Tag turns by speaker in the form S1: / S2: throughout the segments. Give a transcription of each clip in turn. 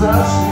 S1: To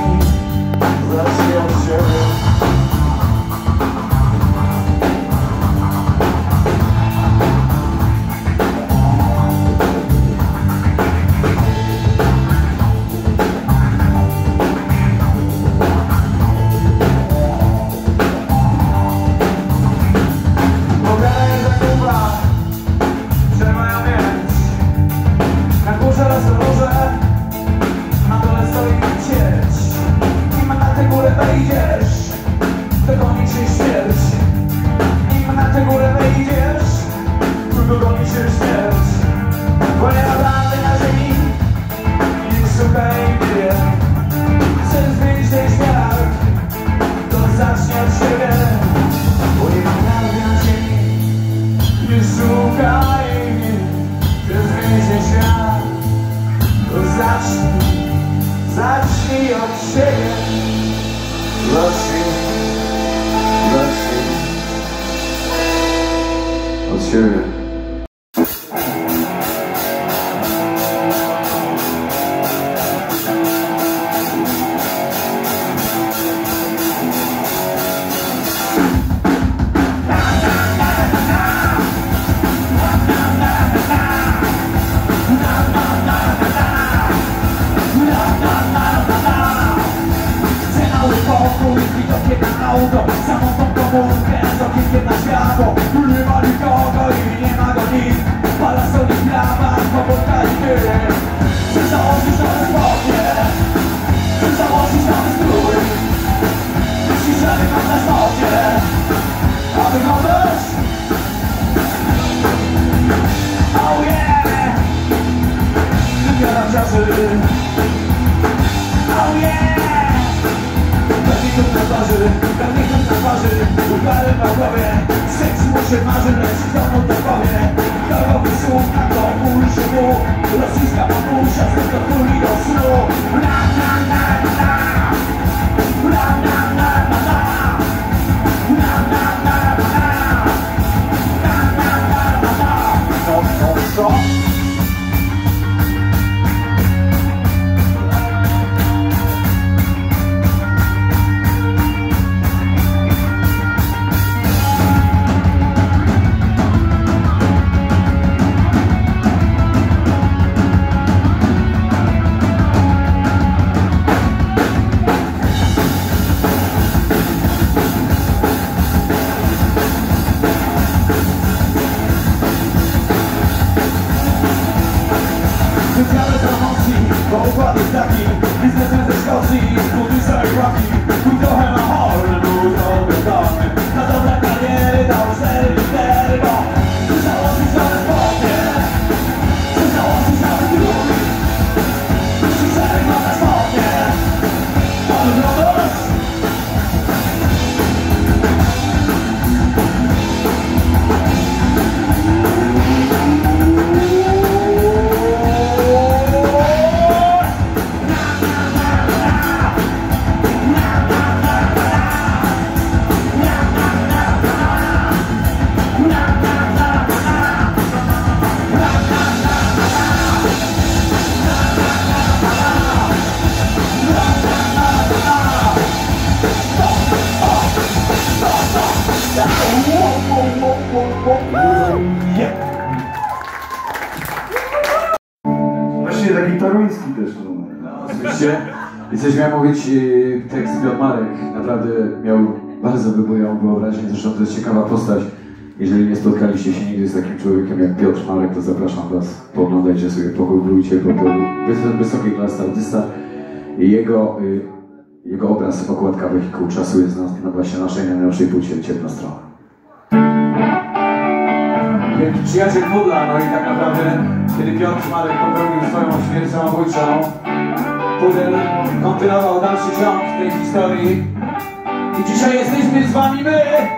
S2: Mówić, yy, tekst Piotr Marek naprawdę miał bardzo wybujałą wyobraźnię, zresztą to jest ciekawa postać. Jeżeli nie spotkaliście się nigdy z takim człowiekiem jak Piotr Marek, to zapraszam Was, pooglądajcie sobie, pogooglujcie, bo to wys- wysokiej klasy artysta. Jego, y, jego obraz, okładka wehikuł czasu jest na, na właśnie naszej najnowszej płycie Ciemna Strona.
S1: Wielki przyjaciel Pudla, no i tak naprawdę, kiedy Piotr Marek popełnił swoją śmierć samobójczą, Pudel kontynuował dalszy ciąg tej historii. I dzisiaj jesteśmy z wami my!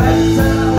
S1: Santa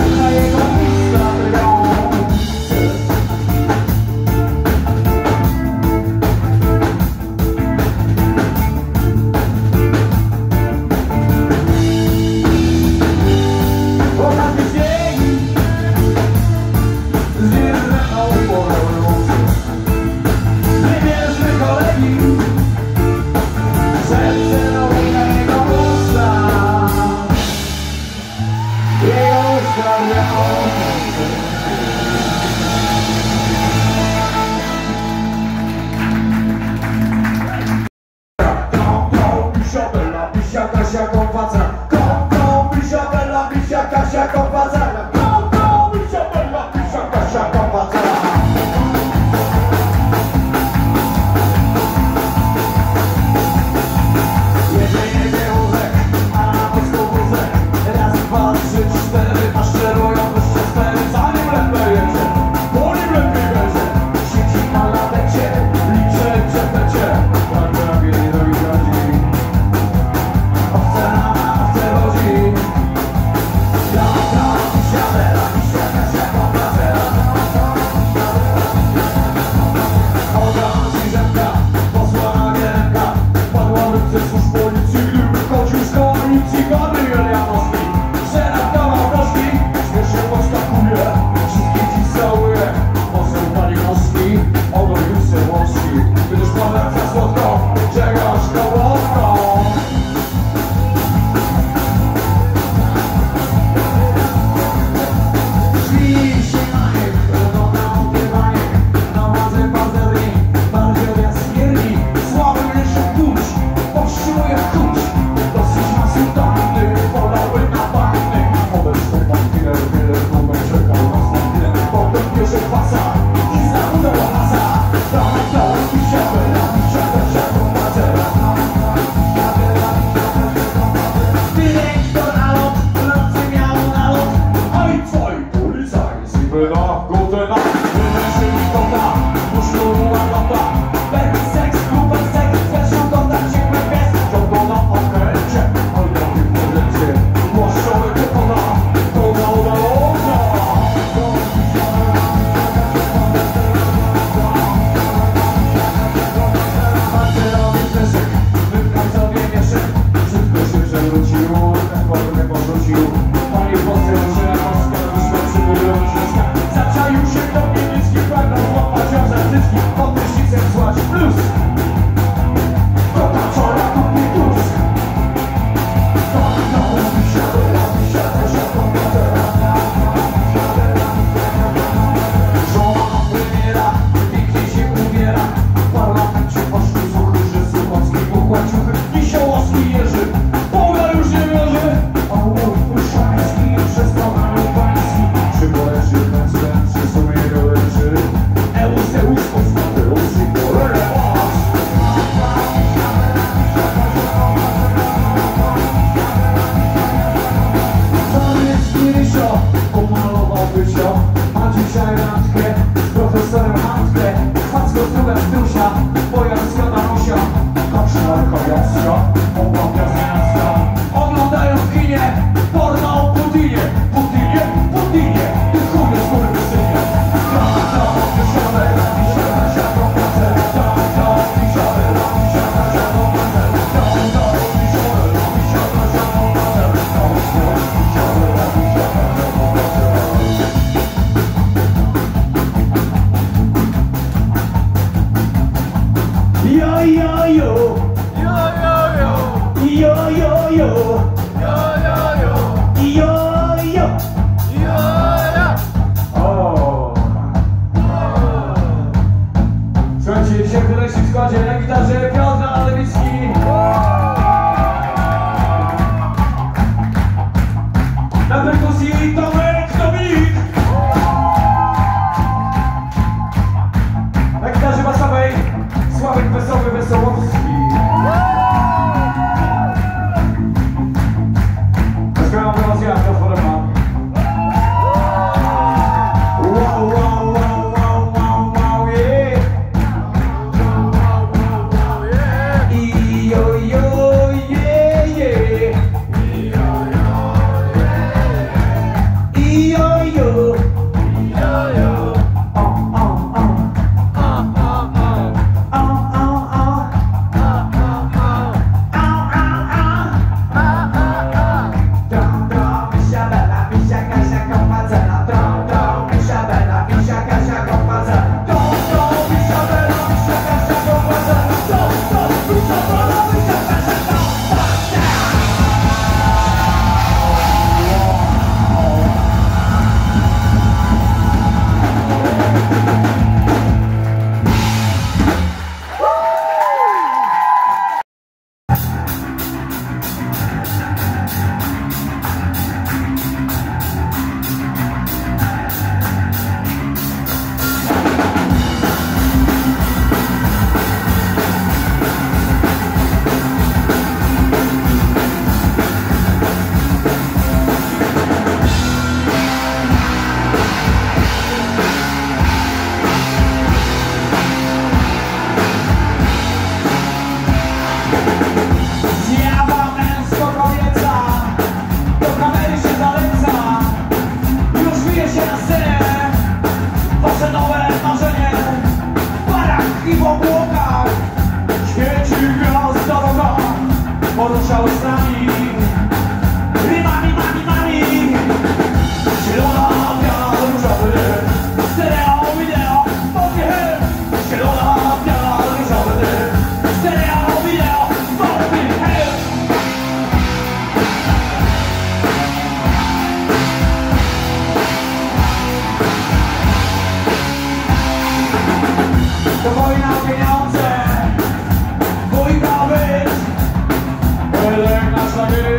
S1: Saturday.